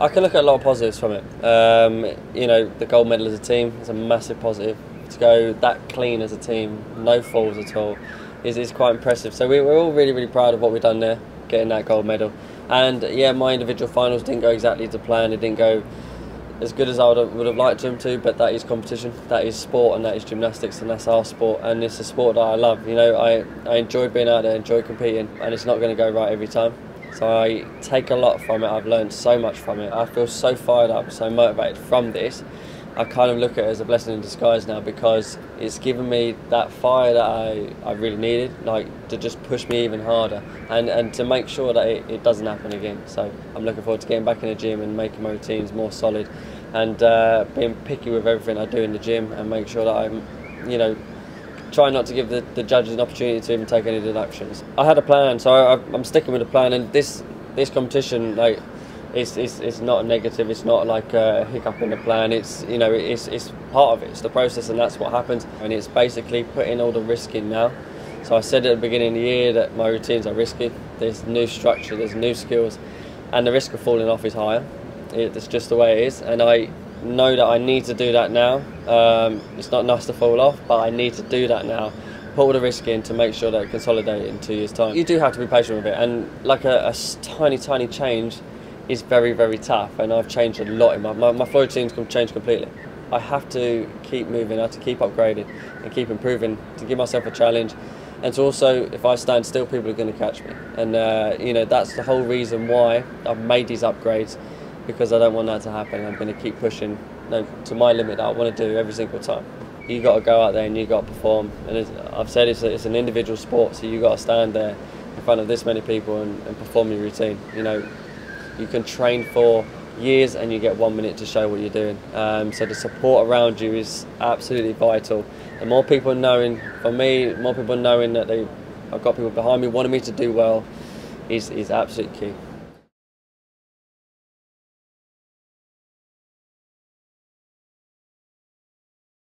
I can look at a lot of positives from it. Um, you know, the gold medal as a team is a massive positive. To go that clean as a team, no falls at all, is, is quite impressive. So we, we're all really, really proud of what we've done there, getting that gold medal. And yeah, my individual finals didn't go exactly to plan. It didn't go as good as I would have, would have liked them to, but that is competition, that is sport, and that is gymnastics, and that's our sport, and it's a sport that I love. You know, I, I enjoy being out there, enjoy competing, and it's not going to go right every time. So I take a lot from it. I've learned so much from it. I feel so fired up, so motivated from this. I kind of look at it as a blessing in disguise now because it's given me that fire that I, I really needed, like to just push me even harder and, and to make sure that it, it doesn't happen again. So I'm looking forward to getting back in the gym and making my routines more solid and uh, being picky with everything I do in the gym and make sure that I'm, you know, try not to give the, the judges an opportunity to even take any deductions. I had a plan, so I, I'm sticking with the plan, and this this competition, like, it's, it's, it's not a negative. It's not like a hiccup in the plan. It's you know it's it's part of it. It's the process, and that's what happens. And it's basically putting all the risk in now. So I said at the beginning of the year that my routines are risky. There's new structure, there's new skills, and the risk of falling off is higher. It's just the way it is, and I know that I need to do that now. Um, it's not nice to fall off, but I need to do that now. Put all the risk in to make sure that it consolidates in two years' time. You do have to be patient with it, and like a, a tiny, tiny change is very, very tough. And I've changed a lot in my my, my flow routine's changed completely. I have to keep moving, I have to keep upgrading and keep improving to give myself a challenge. And to also, if I stand still, people are going to catch me. And uh, you know that's the whole reason why I've made these upgrades because I don't want that to happen. I'm going to keep pushing to my limit that I want to do every single time. You got to go out there and you got to perform. And I've said it's, a, it's an individual sport, so you got to stand there in front of this many people and, and perform your routine. You know, you can train for years and you get one minute to show what you're doing. Um, so the support around you is absolutely vital. And more people knowing, for me, more people knowing that they, I've got people behind me wanting me to do well, is is absolutely key.